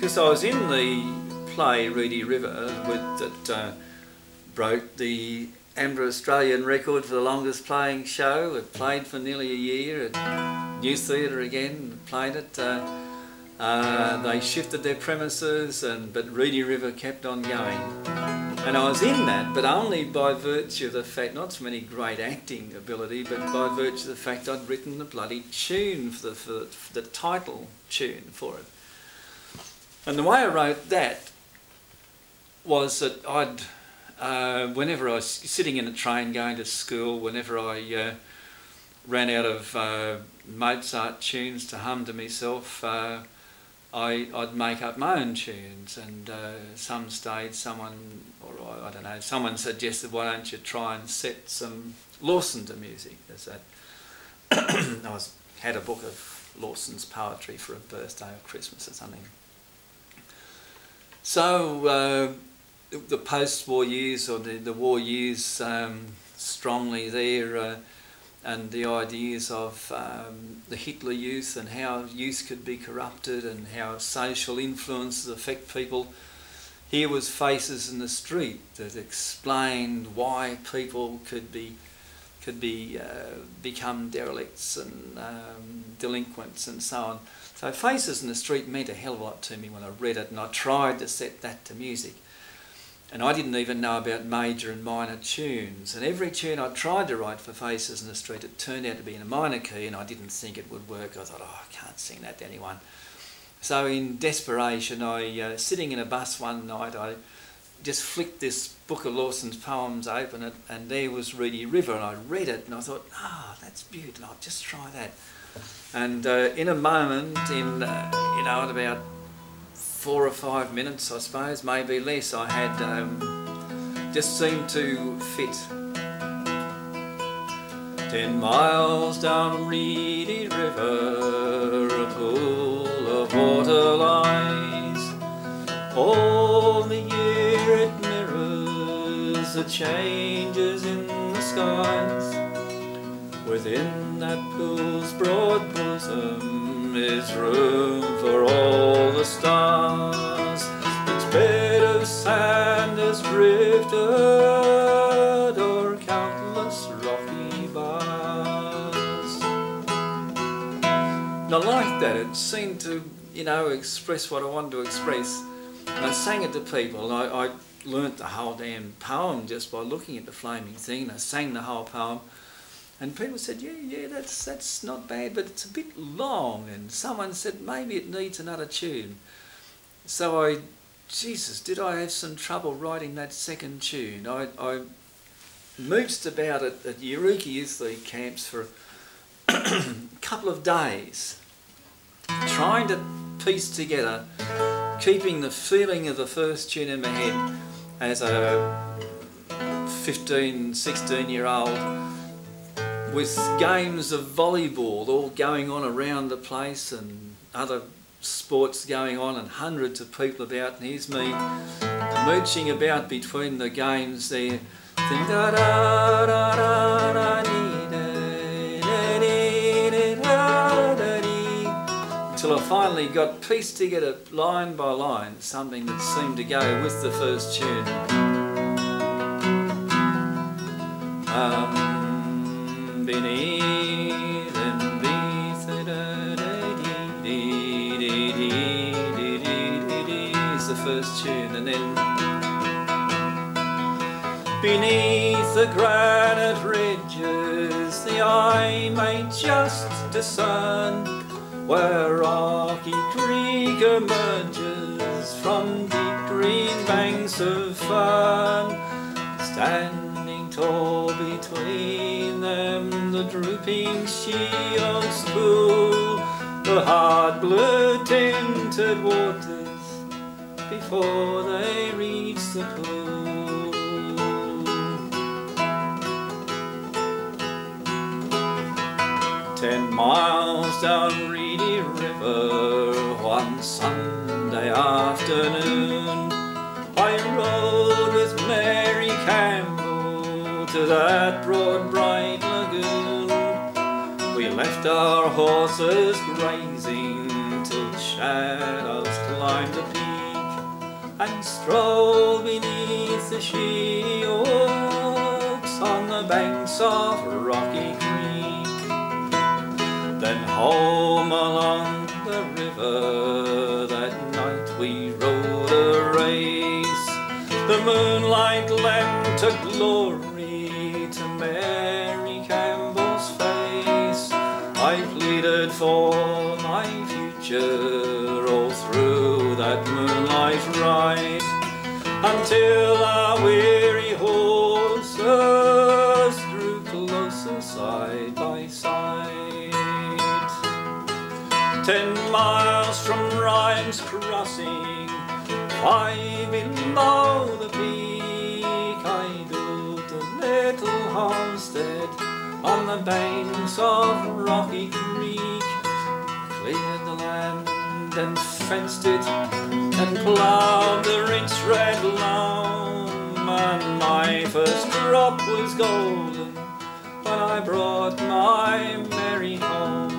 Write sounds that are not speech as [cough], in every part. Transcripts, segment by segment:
because I was in the play Reedy River with, that uh, broke the Amber Australian record for the longest playing show. It played for nearly a year at New Theatre again, played it. Uh, uh, they shifted their premises, and but Reedy River kept on going. And I was in that, but only by virtue of the fact, not so many great acting ability, but by virtue of the fact I'd written the bloody tune for the, for the, for the title tune for it. And the way I wrote that was that I'd, uh, whenever I was sitting in a train going to school, whenever I uh, ran out of uh, Mozart tunes to hum to myself, uh, I, would make up my own tunes. And uh, some stage, someone, or I, I, don't know, someone suggested, why don't you try and set some Lawson to music? There's that. [clears throat] I was, had a book of Lawson's poetry for a birthday or Christmas or something. So uh, the post-war years or the, the war years um, strongly there uh, and the ideas of um, the Hitler Youth and how youth could be corrupted and how social influences affect people. Here was Faces in the Street that explained why people could be could be uh, become derelicts and um, delinquents and so on. So Faces in the Street meant a hell of a lot to me when I read it and I tried to set that to music. And I didn't even know about major and minor tunes. And every tune I tried to write for Faces in the Street, it turned out to be in a minor key and I didn't think it would work. I thought, oh, I can't sing that to anyone. So in desperation, I, uh, sitting in a bus one night, I just flicked this book of Lawson's poems open it, and there was Reedy River, and I read it, and I thought, ah, oh, that's beautiful, I'll just try that. And uh, in a moment, in, uh, you know, at about four or five minutes, I suppose, maybe less, I had um, just seemed to fit. Ten miles down Reedy River, a pool of water lies. All the changes in the skies. Within that pool's broad bosom is room for all the stars. Its bed of sand has drifted o'er countless rocky bars. And I liked that, it seemed to, you know, express what I wanted to express. And I sang it to people, I, I learnt the whole damn poem just by looking at the flaming thing, and I sang the whole poem. And people said, yeah, yeah, that's, that's not bad, but it's a bit long. And someone said, maybe it needs another tune. So I, Jesus, did I have some trouble writing that second tune? I, I about it at Eureka Youth League camps for a [coughs] couple of days, trying to piece together, keeping the feeling of the first tune in my head as a 15, 16 year old with games of volleyball all going on around the place and other sports going on and hundreds of people about. And here's me mooching about between the games there I finally got pieced together line by line something that seemed to go with the first tune. Beneath the granite ridges the eye may just discern where rocky creek emerges from deep green banks of fern standing tall between them the drooping shields cool, the hard blue tinted waters before they reach the pool. Ten miles down Sunday afternoon I rode with Mary Campbell to that broad bright lagoon We left our horses grazing till shadows climbed the peak and strolled beneath the she-oaks on the banks of Rocky Creek. Then home along until our weary horses drew closer side by side. Ten miles from Ryan's Crossing, five below the peak, I built a little homestead on the banks of Rocky Creek. Cleared the land and fenced it and plowed the rinse red loam, and my first crop was golden when I brought my Mary home.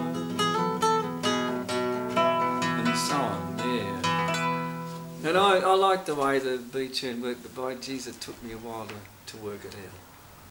And so on there. And I, I like the way the B tune worked, but by geez, it took me a while to, to work it out.